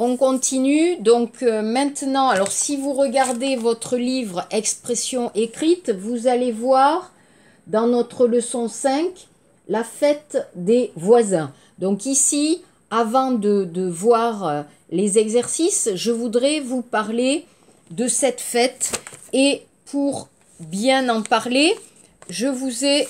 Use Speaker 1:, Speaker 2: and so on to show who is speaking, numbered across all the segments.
Speaker 1: On continue, donc euh, maintenant, alors si vous regardez votre livre Expression écrite, vous allez voir dans notre leçon 5 la fête des voisins. Donc ici, avant de, de voir euh, les exercices, je voudrais vous parler de cette fête et pour bien en parler, je vous ai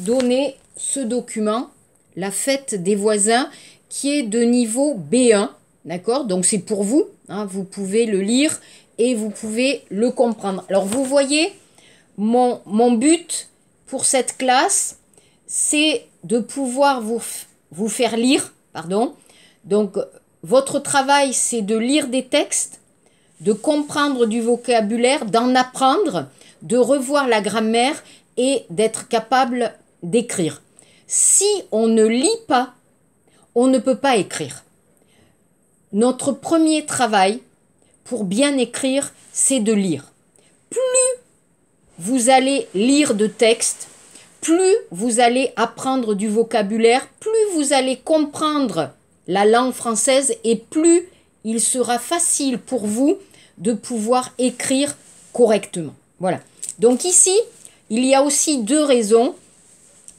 Speaker 1: donné ce document, la fête des voisins, qui est de niveau B1. D'accord? Donc c'est pour vous. Hein, vous pouvez le lire et vous pouvez le comprendre. Alors vous voyez, mon, but pour cette classe, c'est de pouvoir vous, vous faire lire. Pardon. Donc votre travail, c'est de lire des textes, de comprendre du vocabulaire, d'en apprendre, de revoir la grammaire et d'être capable d'écrire. Si on ne lit pas, on ne peut pas écrire. Notre premier travail pour bien écrire, c'est de lire. Plus vous allez lire de textes, plus vous allez apprendre du vocabulaire, plus vous allez comprendre la langue française et plus il sera facile pour vous de pouvoir écrire correctement. Voilà. Donc ici, il y a aussi deux raisons.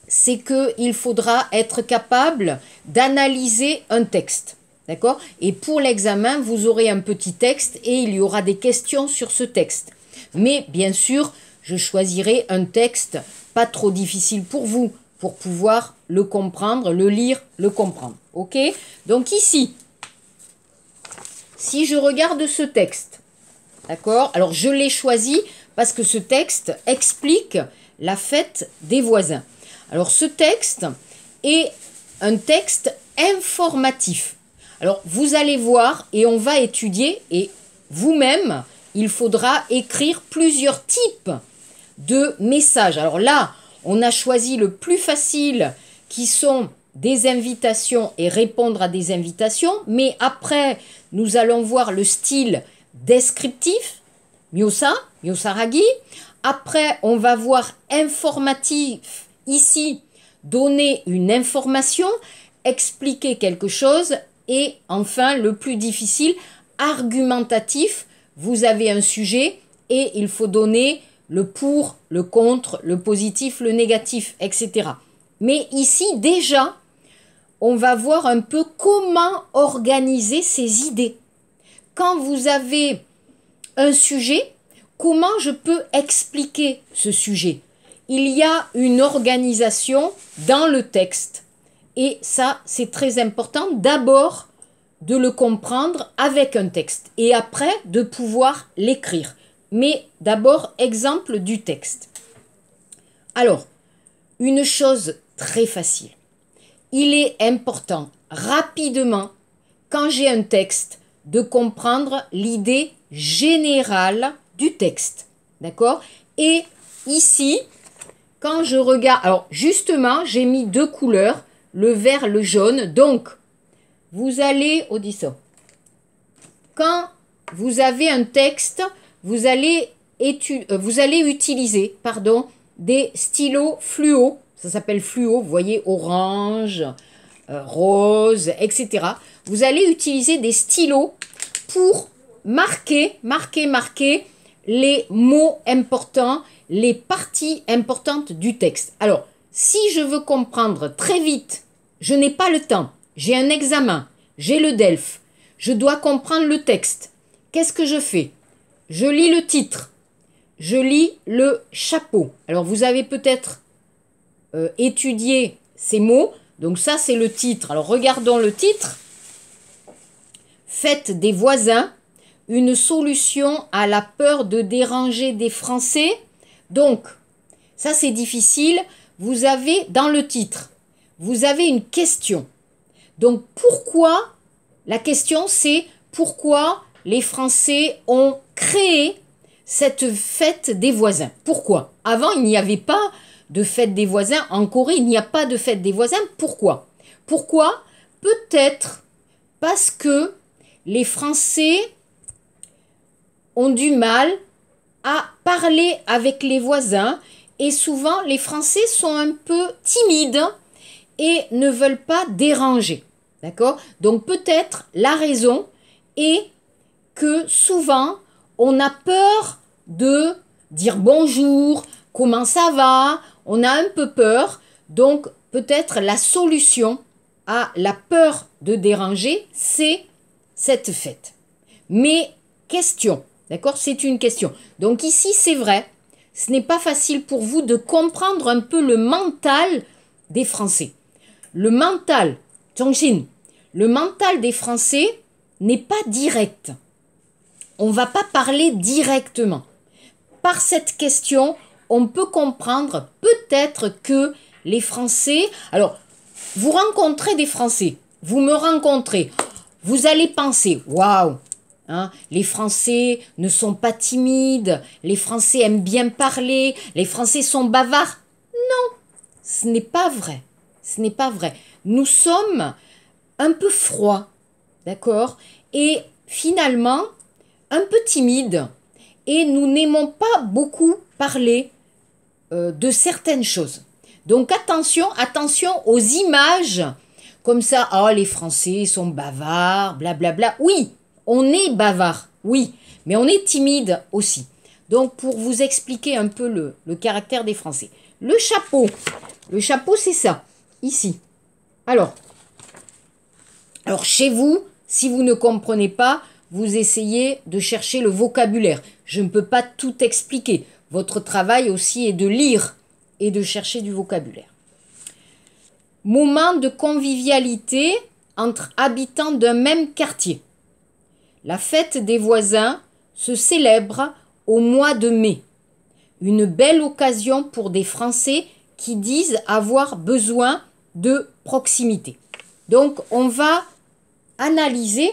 Speaker 1: C'est qu'il faudra être capable d'analyser un texte. D'accord? Et pour l'examen, vous aurez un petit texte et il y aura des questions sur ce texte. Mais bien sûr, je choisirai un texte pas trop difficile pour vous, pour pouvoir le comprendre, le lire, le comprendre. Ok? Donc ici, si je regarde ce texte, d'accord? Alors je l'ai choisi parce que ce texte explique la fête des voisins. Alors ce texte est un texte informatif. Alors vous allez voir et on va étudier et vous-même, il faudra écrire plusieurs types de messages. Alors là, on a choisi le plus facile qui sont des invitations et répondre à des invitations, mais après, nous allons voir le style descriptif, Miosa, Miosaragi. Après, on va voir informatif ici, donner une information, expliquer quelque chose. Et enfin, le plus difficile, argumentatif. Vous avez un sujet et il faut donner le pour, le contre, le positif, le négatif, etc. Mais ici, déjà, on va voir un peu comment organiser ces idées. Quand vous avez un sujet, comment je peux expliquer ce sujet? Il y a une organisation dans le texte. Et ça, c'est très important d'abord de le comprendre avec un texte et après de pouvoir l'écrire. Mais d'abord, exemple du texte. Alors, une chose très facile. Il est important rapidement, quand j'ai un texte, de comprendre l'idée générale du texte. D'accord? Et ici, quand je regarde, alors justement, j'ai mis deux couleurs, le vert, le jaune. Donc, vous allez, Odysseus, quand vous avez un texte, vous allez, euh, vous allez utiliser pardon, des stylos fluo. Ça s'appelle fluo, vous voyez, orange, euh, rose, etc. Vous allez utiliser des stylos pour marquer, marquer, marquer les mots importants, les parties importantes du texte. Alors, si je veux comprendre très vite, je n'ai pas le temps, j'ai un examen, j'ai le DELF, je dois comprendre le texte. Qu'est-ce que je fais? Je lis le titre, je lis le chapeau. Alors, vous avez peut-être euh, étudié ces mots, donc ça c'est le titre. Alors, regardons le titre. Faites des voisins une solution à la peur de déranger des Français. Donc, ça c'est difficile. Vous avez dans le titre, vous avez une question. Donc pourquoi La question c'est pourquoi les Français ont créé cette fête des voisins? Pourquoi? Avant, il n'y avait pas de fête des voisins. En Corée, il n'y a pas de fête des voisins. Pourquoi? Pourquoi? Peut-être parce que les Français ont du mal à parler avec les voisins et souvent les Français sont un peu timides et ne veulent pas déranger. D'accord? Donc peut-être la raison et que souvent on a peur de dire bonjour, comment ça va, on a un peu peur. Donc peut-être la solution à la peur de déranger, c'est cette fête. Mais question, d'accord? C'est une question. Donc ici, c'est vrai, ce n'est pas facile pour vous de comprendre un peu le mental des Français. Le mental, Zhongxin, le mental des Français n'est pas direct. On ne va pas parler directement. Par cette question, on peut comprendre peut-être que les Français... Alors, vous rencontrez des Français, vous me rencontrez, vous allez penser, waouh, hein, les Français ne sont pas timides, les Français aiment bien parler, les Français sont bavards. Non, ce n'est pas vrai. Ce n'est pas vrai. Nous sommes un peu froids, d'accord? Et finalement, un peu timides. Et nous n'aimons pas beaucoup parler euh, de certaines choses. Donc attention, attention aux images comme ça. Oh, les Français sont bavards, blablabla. Oui, on est bavard, oui, mais on est timide aussi. Donc pour vous expliquer un peu le, le caractère des Français. Le chapeau. Le chapeau, c'est ça, ici. Alors, alors chez vous, si vous ne comprenez pas, vous essayez de chercher le vocabulaire. Je ne peux pas tout expliquer. Votre travail aussi est de lire et de chercher du vocabulaire. Moment de convivialité entre habitants d'un même quartier. La fête des voisins se célèbre au mois de mai. Une belle occasion pour des Français qui disent avoir besoin de proximité. Donc on va analyser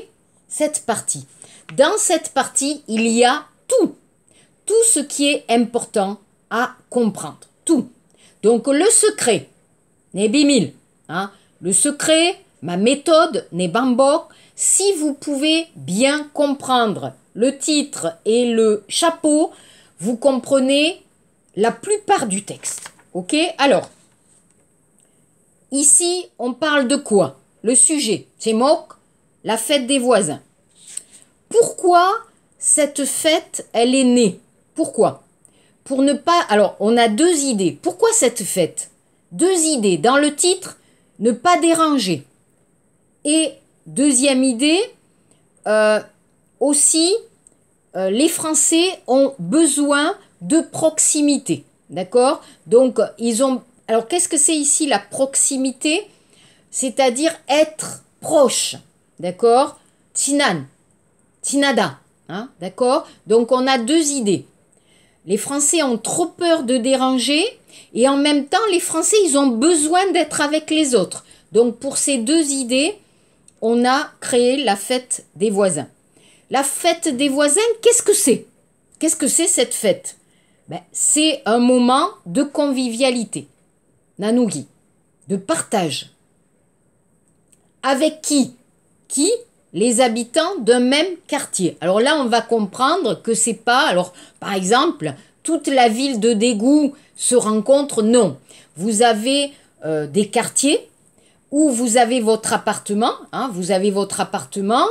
Speaker 1: cette partie. Dans cette partie, il y a tout tout ce qui est important à comprendre. Tout. Donc le secret n'est bimil. Hein? Le secret, ma méthode n'est bambok. Si vous pouvez bien comprendre le titre et le chapeau, vous comprenez la plupart du texte. Ok Alors, ici, on parle de quoi? Le sujet, c'est moque, la fête des voisins. Pourquoi cette fête, elle est née? Pourquoi? Pour ne pas... Alors, on a deux idées. Pourquoi cette fête? Deux idées. Dans le titre, ne pas déranger. Et deuxième idée, euh, aussi, euh, les Français ont besoin de proximité. D'accord? Donc, ils ont... Alors, qu'est-ce que c'est ici la proximité? C'est-à-dire être proche. D'accord? Tinan. Tinada. Hein? D'accord? Donc, on a deux idées. Les Français ont trop peur de déranger et en même temps, les Français, ils ont besoin d'être avec les autres. Donc pour ces deux idées, on a créé la fête des voisins. La fête des voisins, qu'est-ce que c'est? Qu'est-ce que c'est cette fête? Ben, C'est un moment de convivialité, nanougi, de partage. Avec qui? Qui? Les habitants d'un même quartier. Alors là, on va comprendre que c'est pas, alors par exemple, toute la ville de Dégout se rencontre, non. Vous avez euh, des quartiers où vous avez votre appartement, hein, vous avez votre appartement,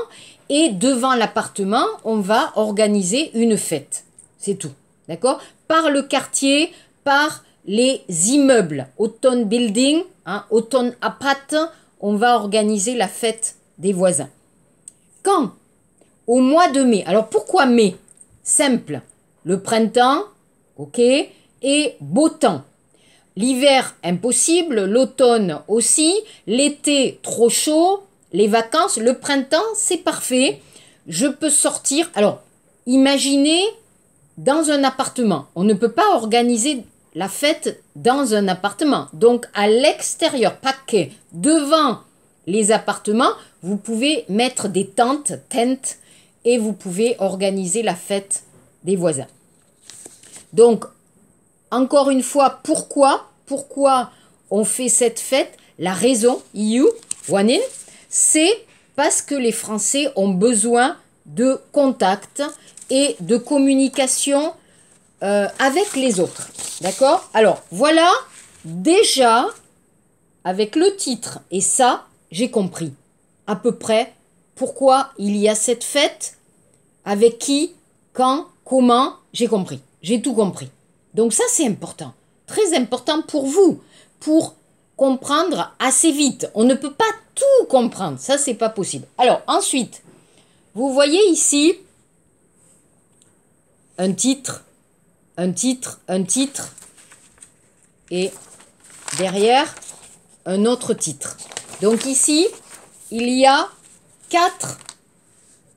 Speaker 1: et devant l'appartement, on va organiser une fête. C'est tout. D'accord? Par le quartier, par les immeubles, automne building, hein, automne on va organiser la fête des voisins. Quand? Au mois de mai. Alors pourquoi mai? Simple. Le printemps, ok, et beau temps. L'hiver, impossible. L'automne aussi. L'été, trop chaud. Les vacances, le printemps, c'est parfait. Je peux sortir. Alors, imaginez dans un appartement. On ne peut pas organiser la fête dans un appartement. Donc, à l'extérieur, paquet, devant les appartements, vous pouvez mettre des tentes, tentes, et vous pouvez organiser la fête des voisins. Donc, encore une fois, pourquoi Pourquoi on fait cette fête? La raison, you, one c'est parce que les Français ont besoin de contact de communication euh, avec les autres. D'accord? Alors, voilà, déjà, avec le titre et ça, j'ai compris à peu près pourquoi il y a cette fête, avec qui, quand, comment, j'ai compris. J'ai tout compris. Donc ça, c'est important. Très important pour vous, pour comprendre assez vite. On ne peut pas tout comprendre. Ça, c'est pas possible. Alors, ensuite, vous voyez ici un titre, un titre, un titre, et derrière, un autre titre. Donc ici, il y a quatre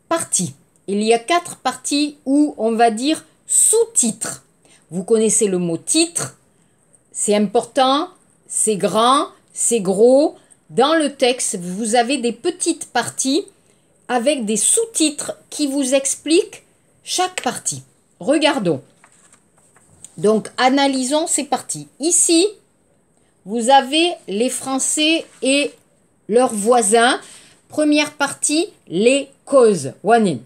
Speaker 1: parties. Il y a quatre parties où on va dire sous-titres. Vous connaissez le mot titre, c'est important, c'est grand, c'est gros. Dans le texte, vous avez des petites parties avec des sous-titres qui vous expliquent chaque partie. Regardons. Donc, analysons ces parties. Ici, vous avez les Français et leurs voisins. Première partie, les causes. Wanin.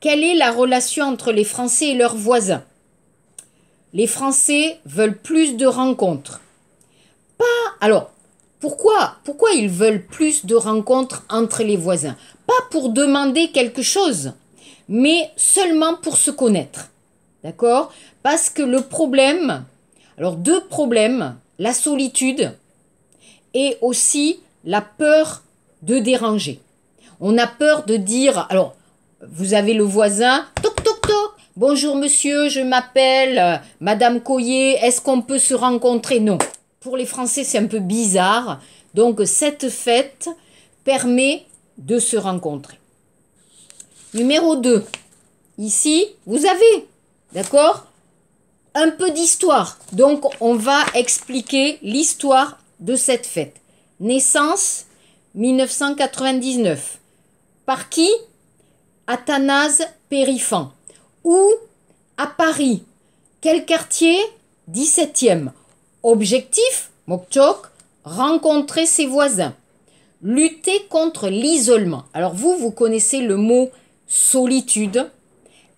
Speaker 1: Quelle est la relation entre les Français et leurs voisins? Les Français veulent plus de rencontres. Pas. Alors, pourquoi Pourquoi ils veulent plus de rencontres entre les voisins? Pas pour demander quelque chose, mais seulement pour se connaître. D'accord? Parce que le problème, alors deux problèmes, la solitude et aussi la peur de déranger. On a peur de dire, alors, vous avez le voisin, toc toc toc, bonjour monsieur, je m'appelle euh, Madame Coyer, est-ce qu'on peut se rencontrer? Non. Pour les Français, c'est un peu bizarre. Donc, cette fête permet de se rencontrer. Numéro 2. Ici, vous avez, d'accord Un peu d'histoire. Donc, on va expliquer l'histoire de cette fête. Naissance 1999. Par qui? Athanase Périfan. Ou à Paris. Quel quartier? 17e. Objectif? Mokchok, rencontrer ses voisins. Lutter contre l'isolement. Alors vous, vous connaissez le mot solitude,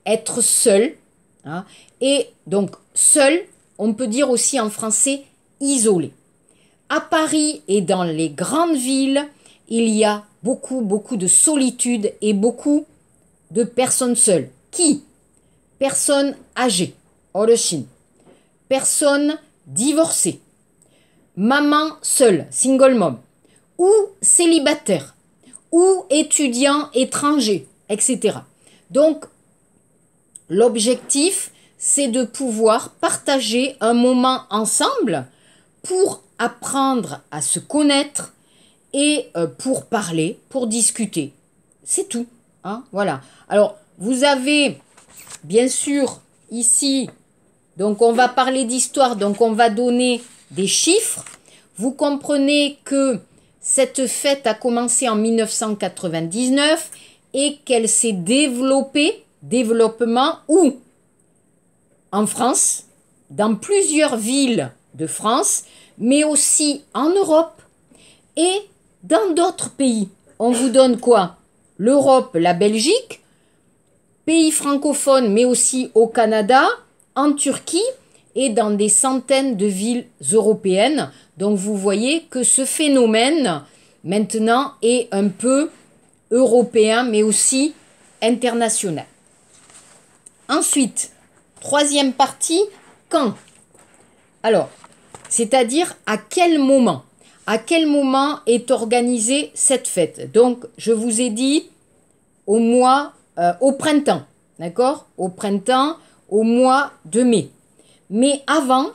Speaker 1: être seul. Hein, et donc seul, on peut dire aussi en français isolé. À Paris et dans les grandes villes, il y a beaucoup, beaucoup de solitude et beaucoup de personnes seules. Qui? Personnes âgées, Chine. Personnes divorcées. Maman seule, single mom. Ou célibataire. Ou étudiant étranger, etc. Donc, l'objectif, c'est de pouvoir partager un moment ensemble pour apprendre à se connaître et euh, pour parler, pour discuter. C'est tout. Hein voilà. Alors, vous avez bien sûr ici, donc on va parler d'histoire, donc on va donner des chiffres. Vous comprenez que cette fête a commencé en 1999 et qu'elle s'est développée, développement où? En France, dans plusieurs villes de France, mais aussi en Europe et dans d'autres pays. On vous donne quoi? L'Europe, la Belgique, pays francophones, mais aussi au Canada, en Turquie et dans des centaines de villes européennes. Donc vous voyez que ce phénomène maintenant est un peu européen, mais aussi international. Ensuite, troisième partie, quand? Alors, c'est-à-dire à quel moment? À quel moment est organisée cette fête? Donc, je vous ai dit au mois, euh, au printemps, d'accord? Au printemps, au mois de mai. Mais avant,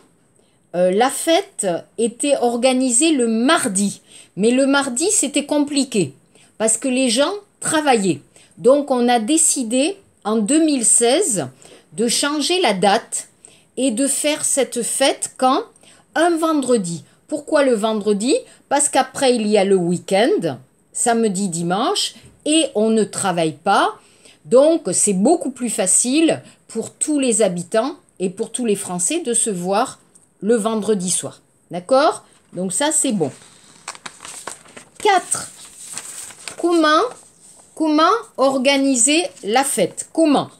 Speaker 1: euh, la fête était organisée le mardi. Mais le mardi, c'était compliqué parce que les gens travaillaient. Donc, on a décidé en 2016 de changer la date et de faire cette fête quand? Un vendredi. Pourquoi le vendredi? Parce qu'après, il y a le week-end, samedi, dimanche, et on ne travaille pas. Donc, c'est beaucoup plus facile pour tous les habitants et pour tous les Français de se voir le vendredi soir. D'accord? Donc ça, c'est bon. 4. Comment, comment organiser la fête? Comment?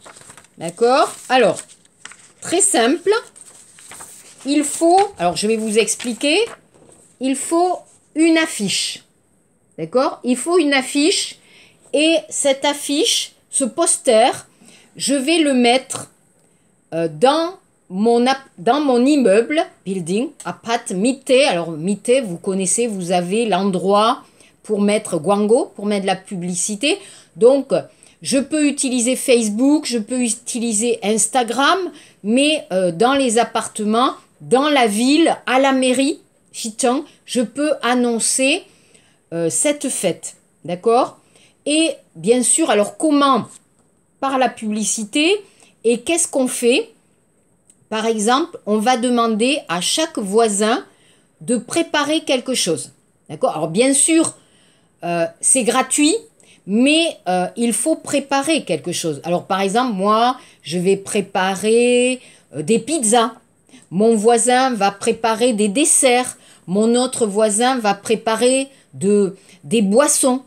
Speaker 1: D'accord? Alors, très simple. Il faut, alors je vais vous expliquer, il faut une affiche. D'accord? Il faut une affiche Et cette affiche, ce poster, je vais le mettre euh, dans, mon, dans mon immeuble, building, Pat Mitte. Alors, Mitte, vous connaissez, vous avez l'endroit pour mettre Guango, pour mettre la publicité. Donc, je peux utiliser Facebook, je peux utiliser Instagram, mais euh, dans les appartements, dans la ville, à la mairie, Chichang, je peux annoncer euh, cette fête. D'accord? Et bien sûr, alors comment? Par la publicité. Et qu'est-ce qu'on fait? Par exemple, on va demander à chaque voisin de préparer quelque chose. D'accord? Alors bien sûr, euh, c'est gratuit, mais euh, il faut préparer quelque chose. Alors par exemple, moi, je vais préparer euh, des pizzas. Mon voisin va préparer des desserts. Mon autre voisin va préparer de, des boissons,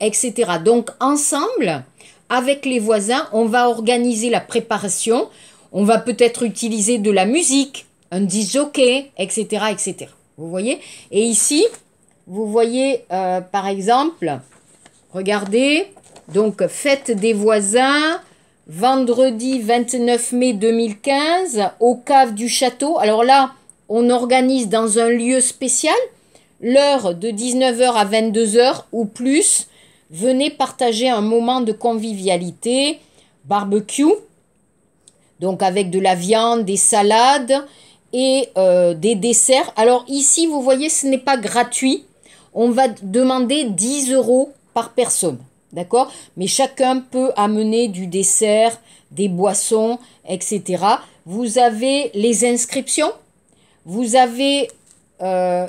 Speaker 1: etc. Donc ensemble, avec les voisins, on va organiser la préparation. On va peut-être utiliser de la musique, un disjockey, etc., etc. Vous voyez? Et ici, vous voyez euh, par exemple, regardez, donc fête des voisins, vendredi 29 mai 2015, au cave du château. Alors là, on organise dans un lieu spécial, l'heure de 19h à 22h ou plus. Venez partager un moment de convivialité, barbecue, donc avec de la viande, des salades et euh, des desserts. Alors ici, vous voyez, ce n'est pas gratuit on va demander 10 euros par personne. D'accord? Mais chacun peut amener du dessert, des boissons, etc. Vous avez les inscriptions, vous avez euh,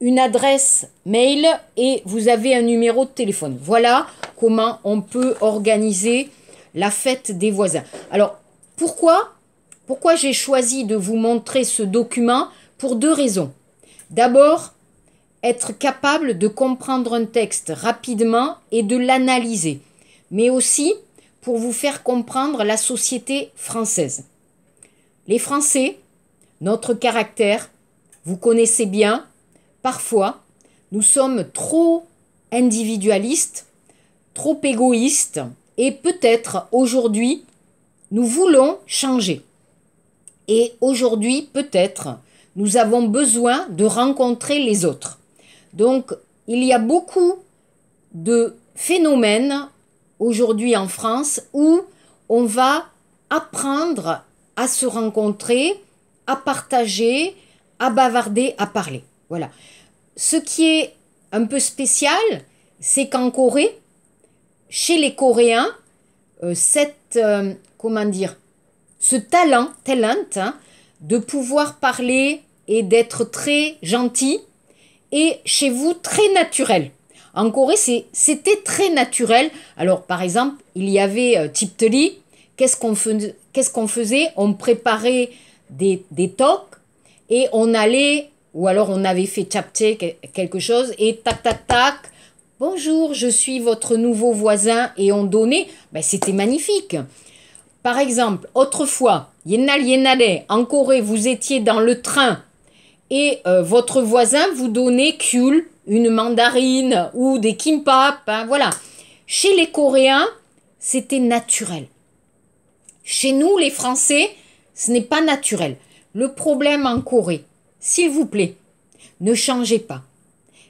Speaker 1: une adresse mail et vous avez un numéro de téléphone. Voilà comment on peut organiser la fête des voisins. Alors, pourquoi Pourquoi j'ai choisi de vous montrer ce document? Pour deux raisons. D'abord, être capable de comprendre un texte rapidement et de l'analyser, mais aussi pour vous faire comprendre la société française. Les Français, notre caractère, vous connaissez bien, parfois, nous sommes trop individualistes, trop égoïstes, et peut-être aujourd'hui, nous voulons changer. Et aujourd'hui, peut-être, nous avons besoin de rencontrer les autres. Donc, il y a beaucoup de phénomènes aujourd'hui en France où on va apprendre à se rencontrer, à partager, à bavarder, à parler. Voilà. Ce qui est un peu spécial, c'est qu'en Corée, chez les Coréens, euh, cette, euh, comment dire, ce talent, talent hein, de pouvoir parler et d'être très gentil, et chez vous très naturel. En Corée, c'était très naturel. Alors, par exemple, il y avait euh, Tipteli. Qu'est-ce qu'on faisait? On préparait des, des tocs et on allait, ou alors on avait fait chapte quelque chose, et tac, tac, tac, bonjour, je suis votre nouveau voisin, et on donnait, ben, c'était magnifique. Par exemple, autrefois, Yenal Yenale, en Corée, vous étiez dans le train et euh, votre voisin vous donnait kyul, une mandarine ou des kimbap, hein, voilà. Chez les Coréens, c'était naturel. Chez nous, les Français, ce n'est pas naturel. Le problème en Corée, s'il vous plaît, ne changez pas.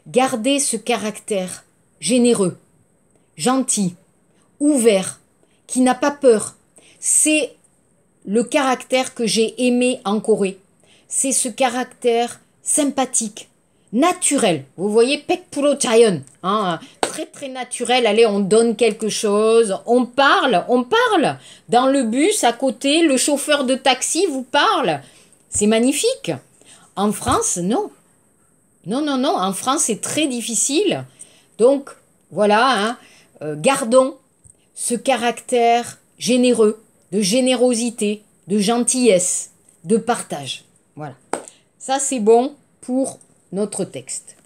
Speaker 1: Gardez ce caractère généreux, gentil, ouvert, qui n'a pas peur. C'est le caractère que j'ai aimé en Corée c'est ce caractère sympathique, naturel. Vous voyez, Pek Puro hein, très très naturel. Allez, on donne quelque chose, on parle, on parle. Dans le bus à côté, le chauffeur de taxi vous parle. C'est magnifique. En France, non. Non, non, non. En France, c'est très difficile. Donc, voilà, hein, euh, gardons ce caractère généreux, de générosité, de gentillesse, de partage. Ça, c'est bon pour notre texte.